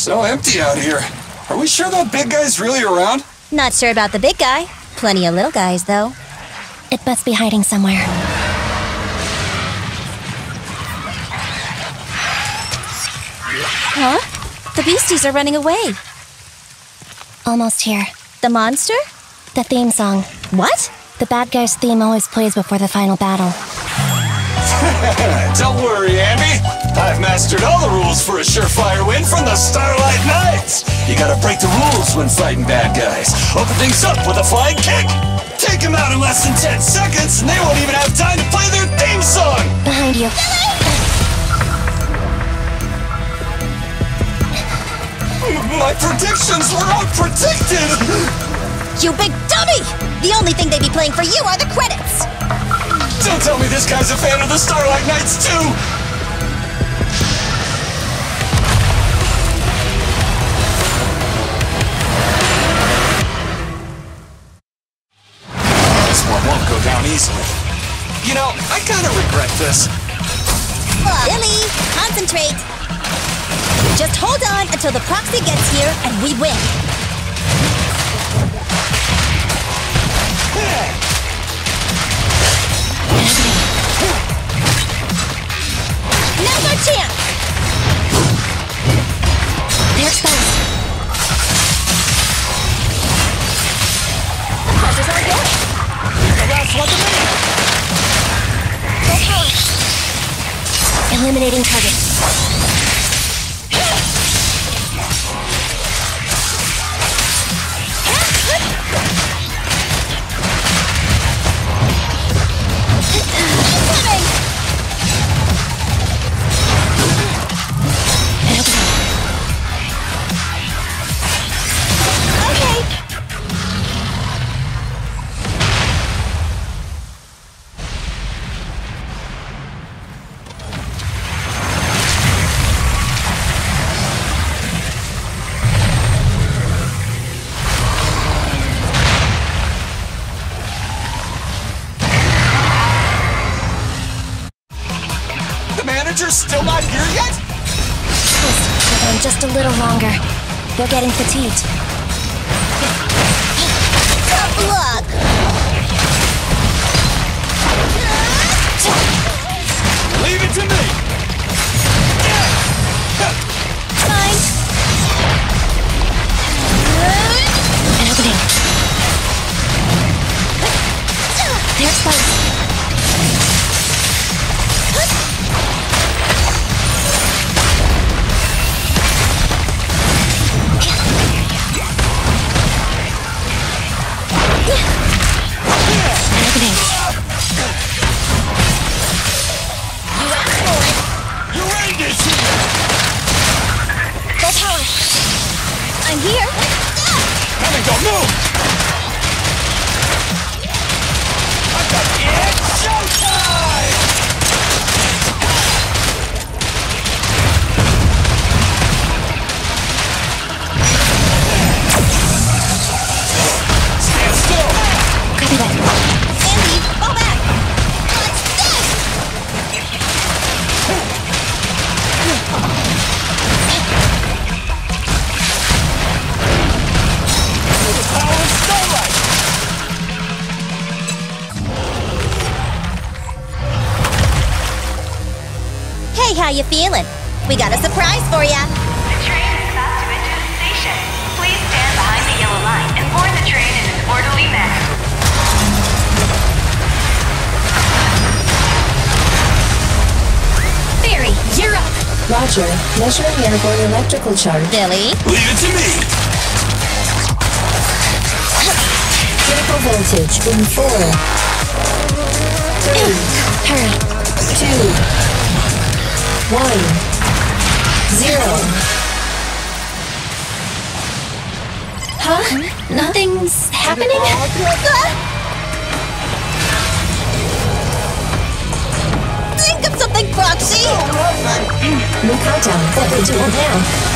So empty out here. Are we sure that big guy's really around? Not sure about the big guy. Plenty of little guys, though. It must be hiding somewhere. Huh? The beasties are running away. Almost here. The monster? The theme song. What? The bad guy's theme always plays before the final battle. Don't worry, Anby. I've mastered all the rules for a surefire win from the Starlight Knights. You gotta break the rules when fighting bad guys. Open things up with a flying kick. Take them out in less than 10 seconds, and they won't even have time to play their theme song. Behind you. My predictions were unpredicted. You big dummy! The only thing they'd be playing for you are the credits! Don't tell me this guy's a fan of the Starlight Knights, too! Go down easily. You know, I kinda regret this. Billy, concentrate! Just hold on until the proxy gets here and we win. Eliminating target. Manager's still not here yet? Hold on just a little longer. They're getting fatigued. Hey, how you feeling? We got a surprise for ya! The train is about to enter the station. Please stand behind the yellow line and board the train in an orderly manner. Barry, you're up! Roger, measuring airborne electrical charge. Billy, Leave it to me! Critical voltage in four, one, zero. Huh? Nothing's happening? think of something, Proxy! New countdown. What we do now?